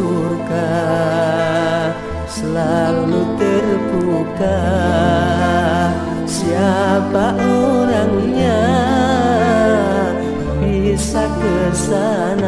surga selalu terbuka siapa orangnya bisa kesana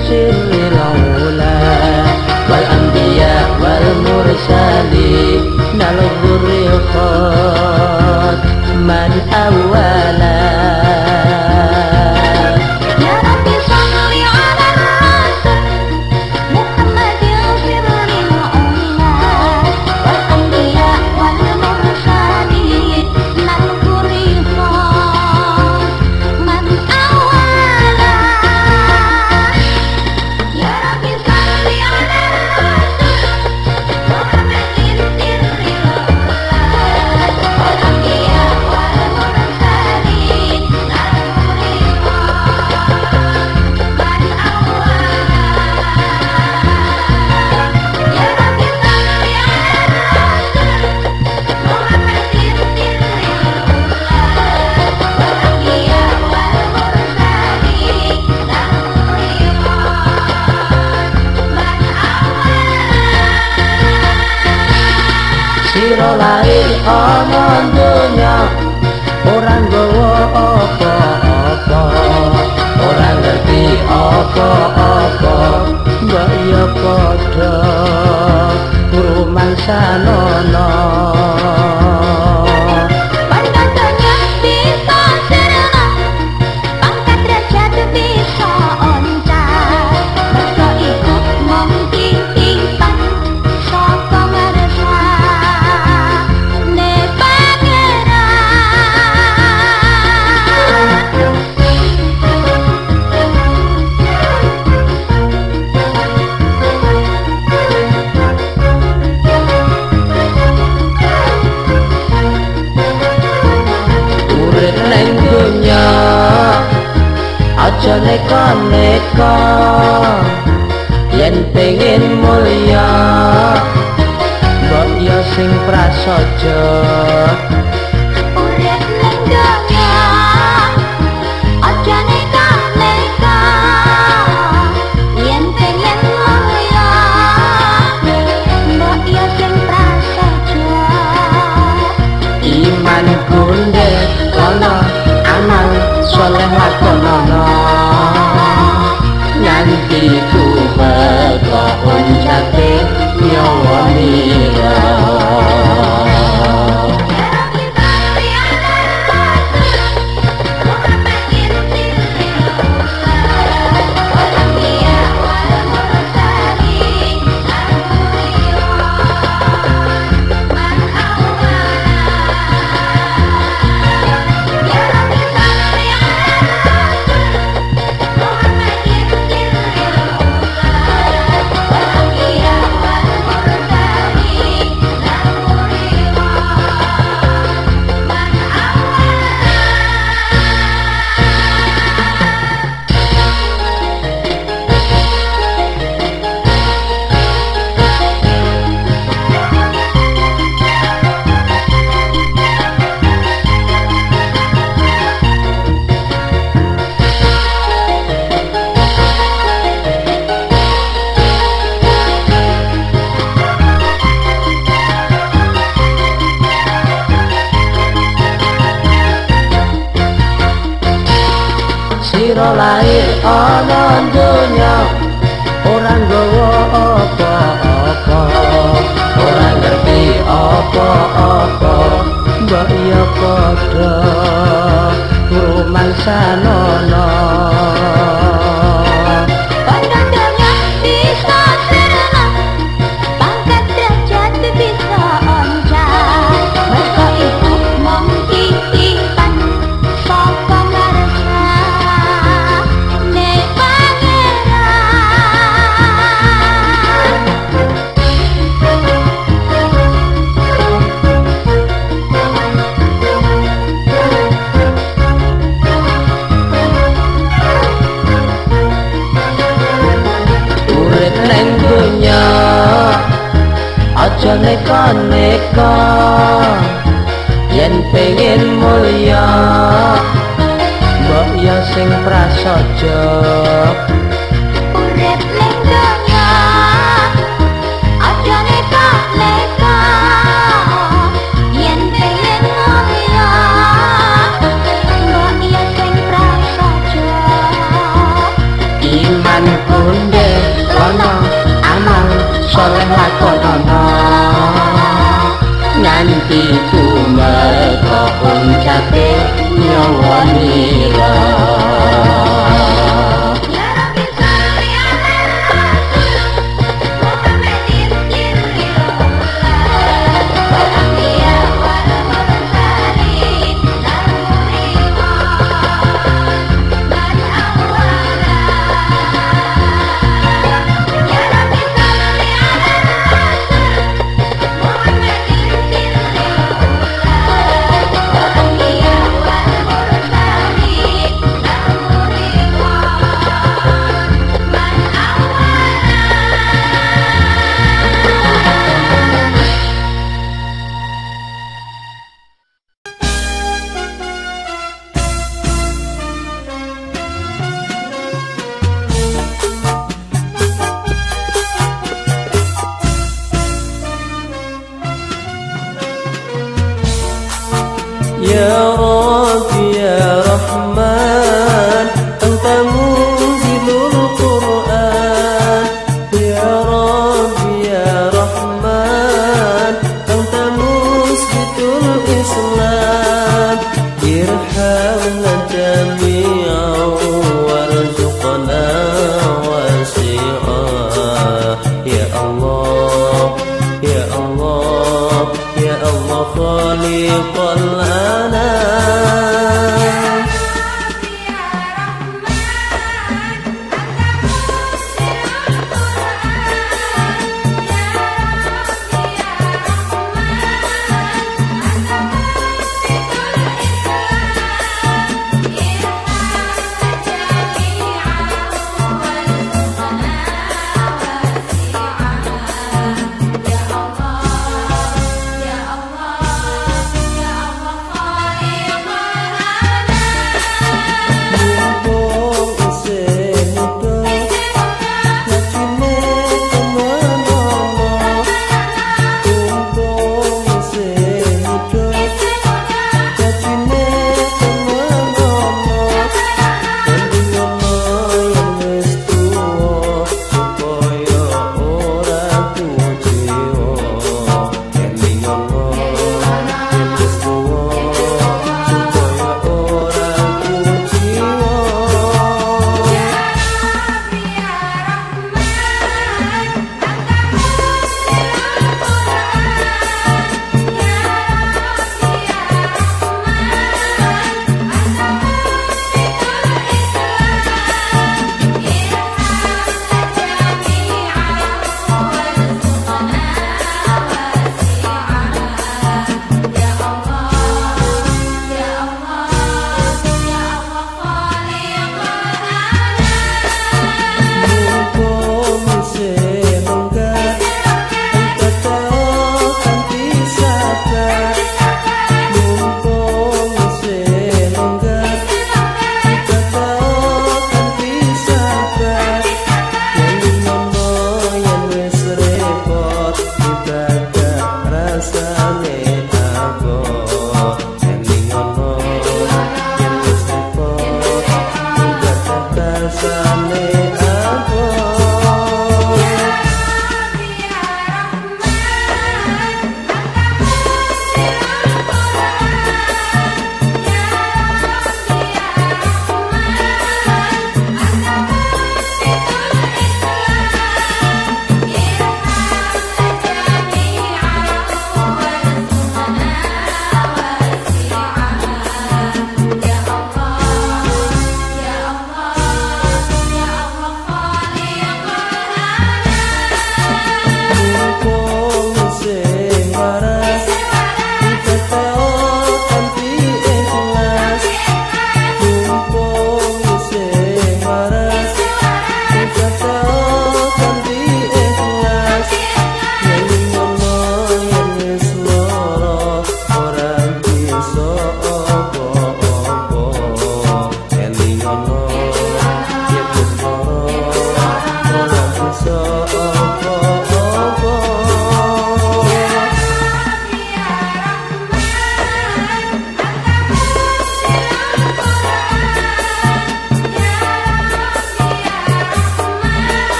chances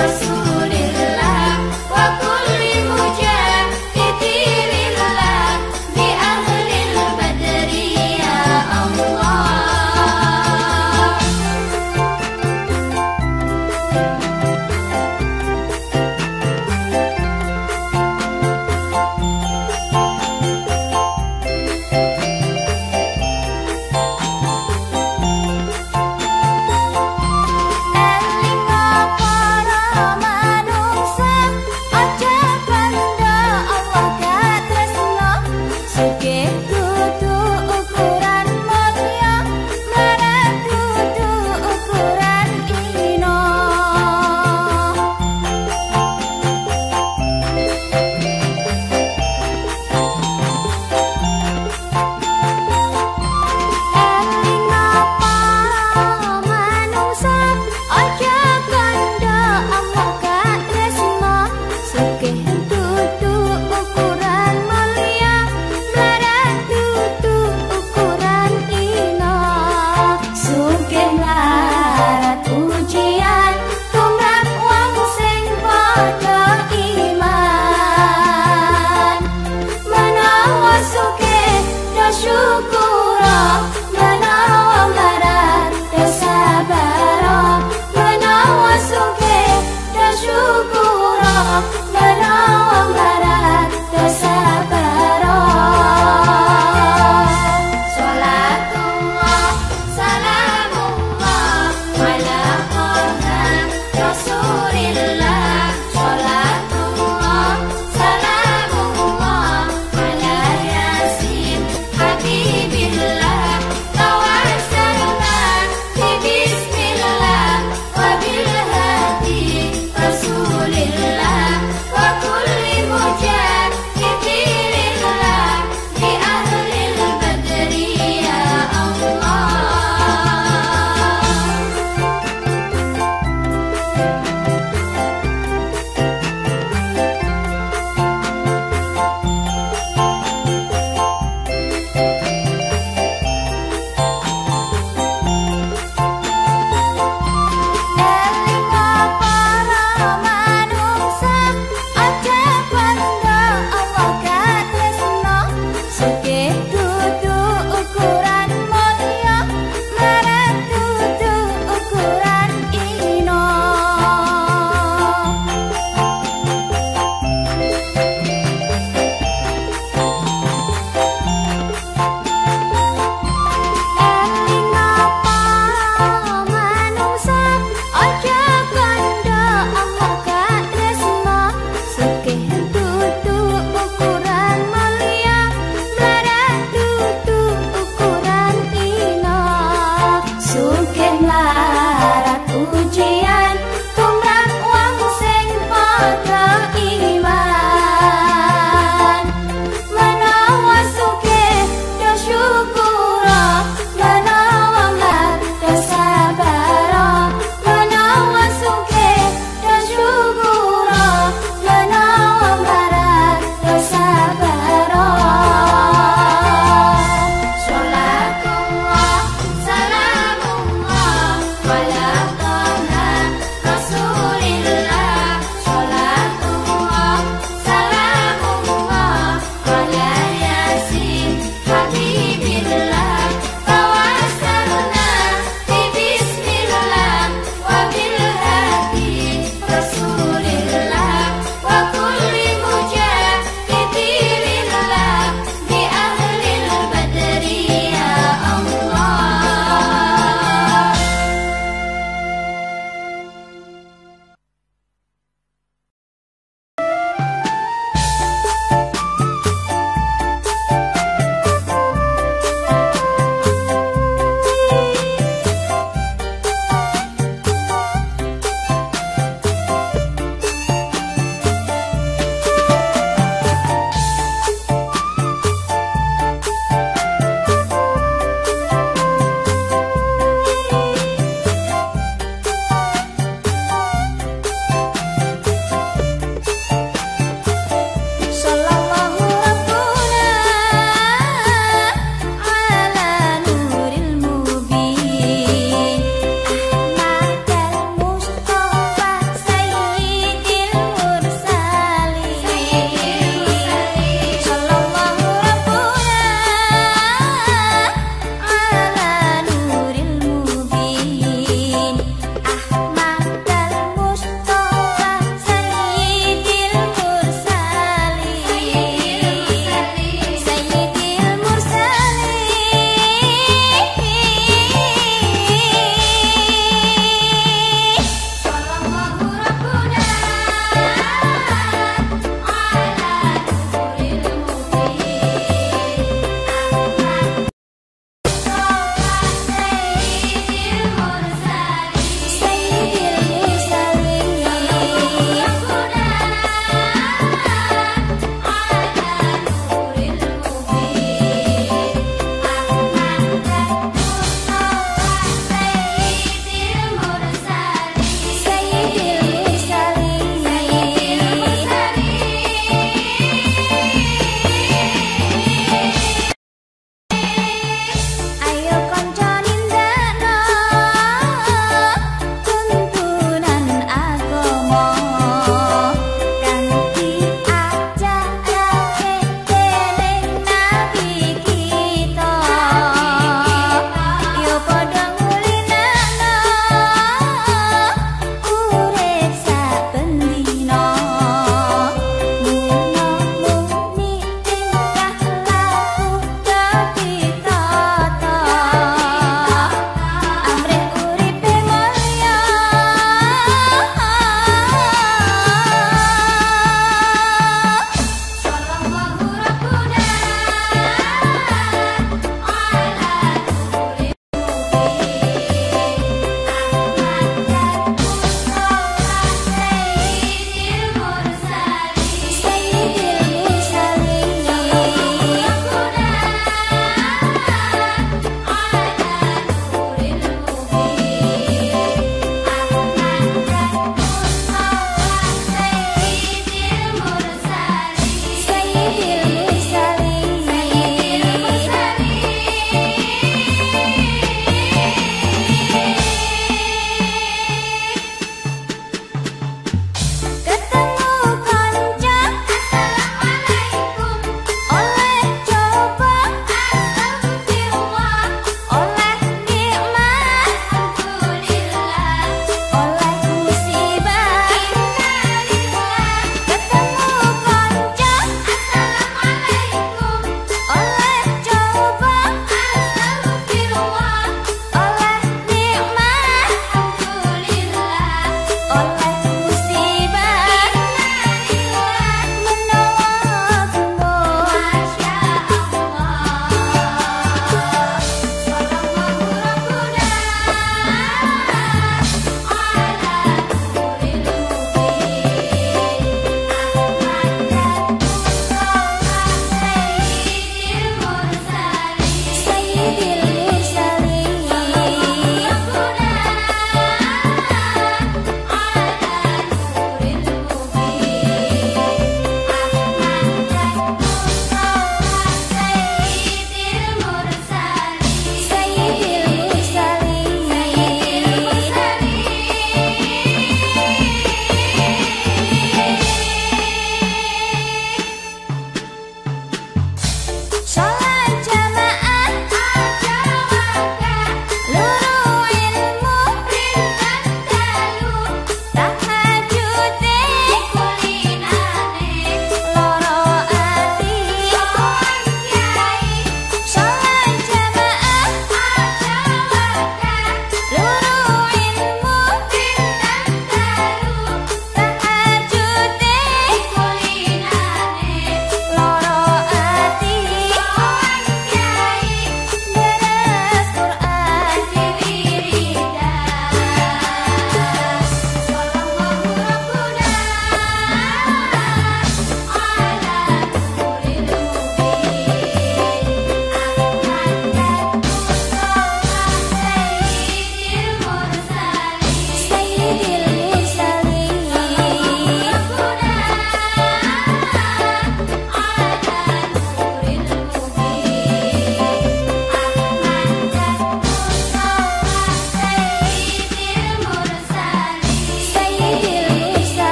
us.